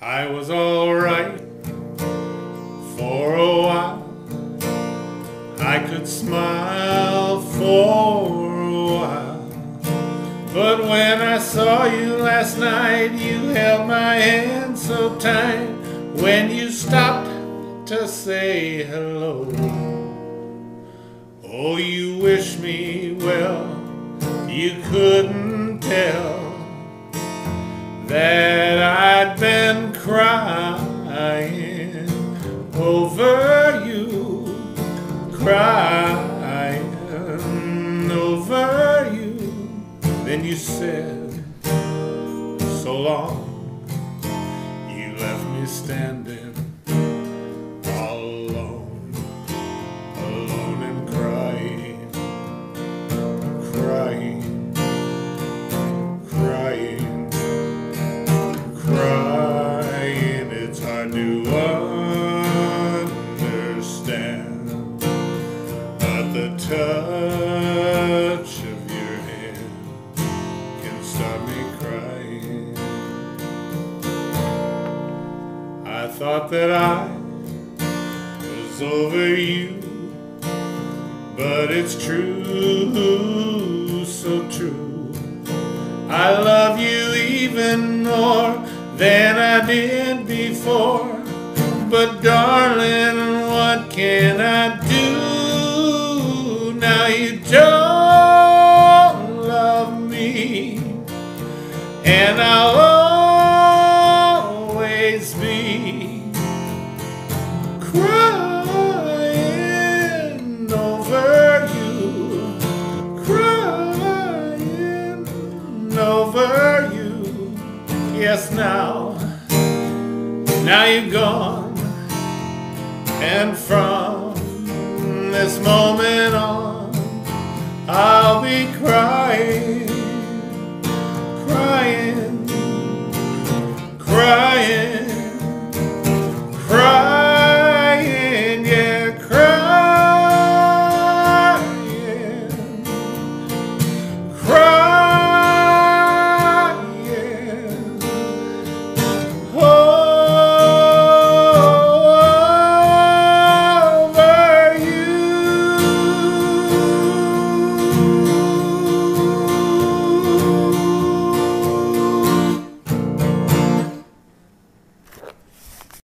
I was alright for a while. I could smile for a while. But when I saw you last night, you held my hand so tight. When you stopped to say hello, oh, you wish me well. You couldn't tell that Been crying over you, crying over you. Then you said, so long, you left me standing the touch of your hand can stop me crying. I thought that I was over you, but it's true, so true. I love you even more than I did before. But darling, what can I do? Don't love me, and I'll always be crying over you, crying over you. Yes, now, now you're gone, and from this moment crying